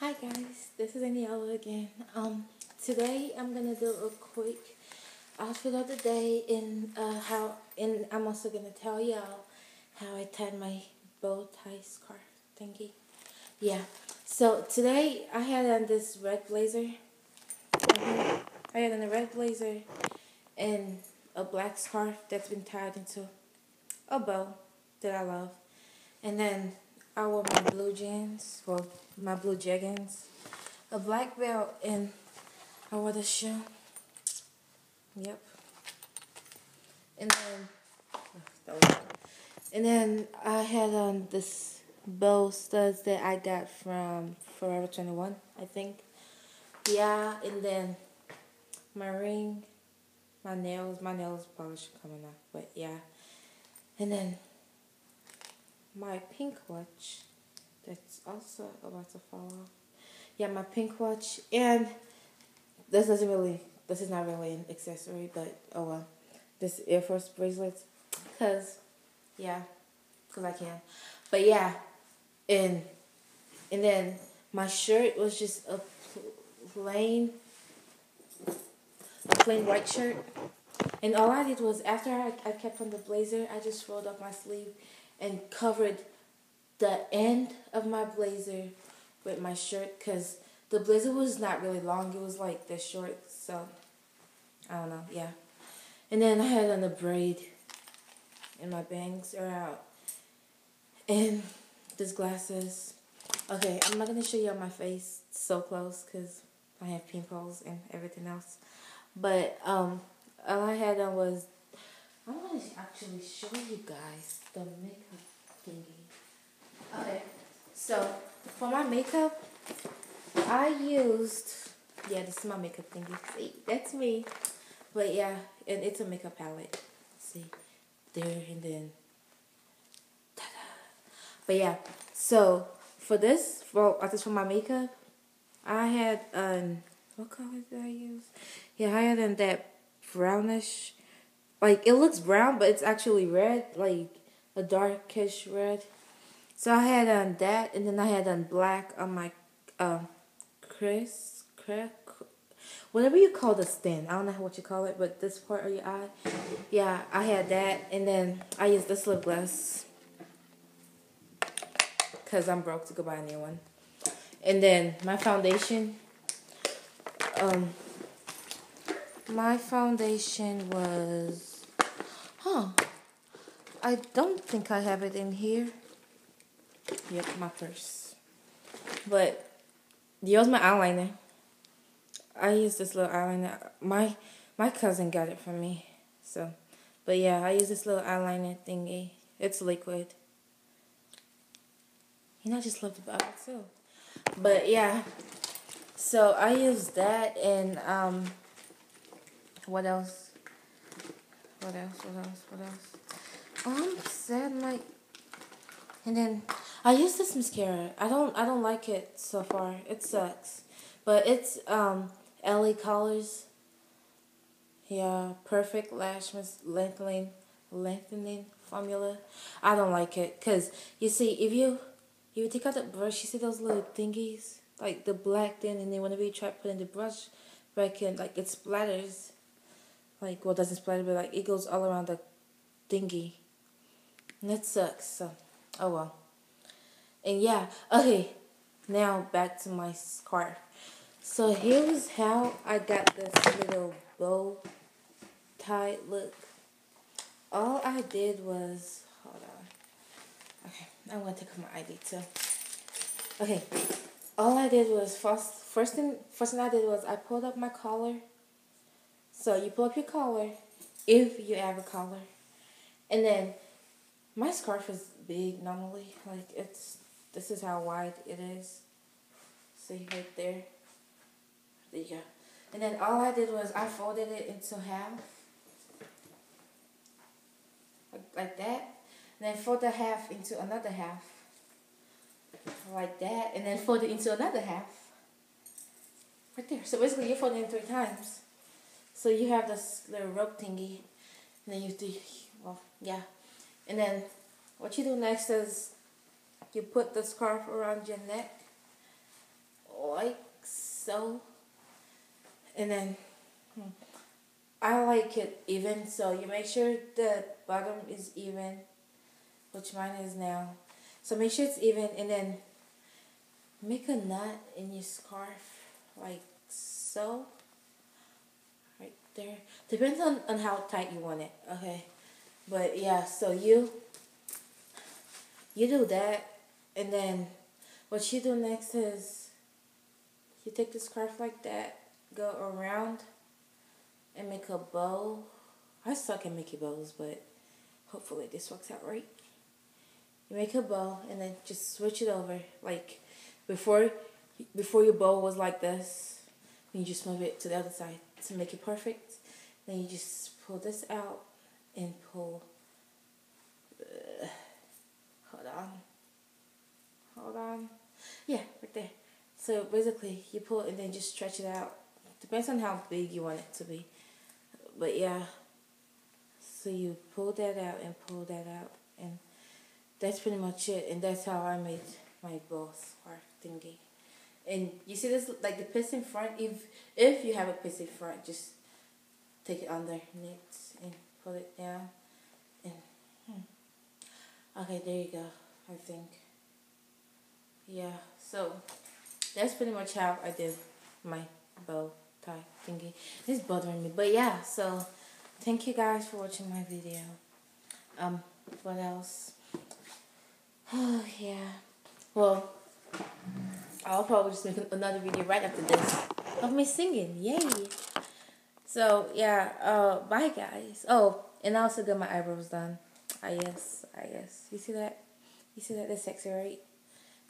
Hi guys, this is Aniela again. Um, today I'm gonna do a quick outfit of the day and uh, how, and I'm also gonna tell y'all how I tied my bow tie scarf thingy. Yeah. So today I had on this red blazer. I had on a red blazer and a black scarf that's been tied into a bow that I love, and then I wore my blue jeans, well, my blue jeggings, a black belt, and I wore the shoe. Yep. And then, and then I had on this bow studs that I got from Forever 21, I think. Yeah, and then my ring, my nails, my nails polish coming off, but yeah. And then my pink watch that's also about to fall off. Yeah, my pink watch. And this doesn't really, this is not really an accessory, but oh well. This Air Force bracelets. Because, yeah, because I can. But yeah, and, and then my shirt was just a plain, plain white shirt. And all I did was, after I, I kept on the blazer, I just rolled up my sleeve and covered the end of my blazer with my shirt because the blazer was not really long. It was like the short, so I don't know. Yeah, and then I had on the braid, and my bangs are out, and these glasses. Okay, I'm not gonna show you my face so close because I have pimples and everything else, but um, all I had on was I want to actually show you guys the makeup thingy. Okay, so for my makeup, I used, yeah, this is my makeup thingy. See, that's me. But yeah, and it's a makeup palette. See, there and then, But yeah, so for this, for this for my makeup, I had um, what color did I use? Yeah, I had in that brownish like it looks brown, but it's actually red, like a darkish red. So I had on that, and then I had on black on my um, Chris, crack, whatever you call the skin. I don't know what you call it, but this part of your eye, yeah, I had that, and then I used this lip gloss because I'm broke to go buy a new one. And then my foundation, um, my foundation was, huh, I don't think I have it in here. Yep, my purse. But, use my eyeliner. I use this little eyeliner. My, my cousin got it for me. So, but yeah, I use this little eyeliner thingy. It's liquid. You know, I just love the bottle too. But yeah, so I use that and um, what else? What else? What else? What else? I'm sad. Like, and then I use this mascara. I don't. I don't like it so far. It sucks, but it's um LA Colors. Yeah, perfect lash lengthening lengthening formula. I don't like it because you see if you if you take out the brush, you see those little thingies like the black thing, and then whenever you try putting the brush back in, like it splatters like well doesn't splatter but like it goes all around the thingy and that sucks so oh well. And yeah okay now back to my scarf so here's how I got this little bow tie look. All I did was hold on. Okay I'm gonna take my ID too. Okay all I did was first first thing first thing I did was I pulled up my collar so you pull up your collar, if you have a collar. And then my scarf is big normally. Like it's, this is how wide it is. See right there. There you go. And then all I did was I folded it into half. Like, that. And then fold the half into another half. Like that. And then fold it into another half. Right there. So basically you fold it in three times. So you have this little rope thingy, and then you do, well, yeah. And then what you do next is you put the scarf around your neck, like so. And then hmm, I like it even, so you make sure the bottom is even, which mine is now. So make sure it's even and then make a knot in your scarf like so. There. Depends on, on how tight you want it, okay? But yeah, so you you do that and then what you do next is you take the scarf like that, go around and make a bow. I suck at making bows, but hopefully this works out right. You make a bow and then just switch it over. Like before before your bow was like this, you just move it to the other side to make it perfect. Then you just pull this out and pull. Uh, hold on. Hold on. Yeah, right there. So basically, you pull it and then just stretch it out. Depends on how big you want it to be. But yeah. So you pull that out and pull that out. And that's pretty much it. And that's how I made my bow scarf thingy. And you see this, like the piston front, if if you have a piston front, just take it underneath and pull it down. And, hmm. Okay, there you go, I think. Yeah, so that's pretty much how I did my bow tie thingy. It's bothering me, but yeah, so thank you guys for watching my video. Um, what else? Oh, yeah. Well, I'll probably just make another video right after this of me singing. Yay! So, yeah, uh, bye, guys. Oh, and I also got my eyebrows done. Ah, yes, ah, yes. You see that? You see that? That's sexy, right?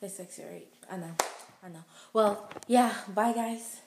That's sexy, right? I know. I know. Well, yeah, bye, guys.